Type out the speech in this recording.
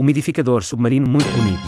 umidificador submarino muito bonito.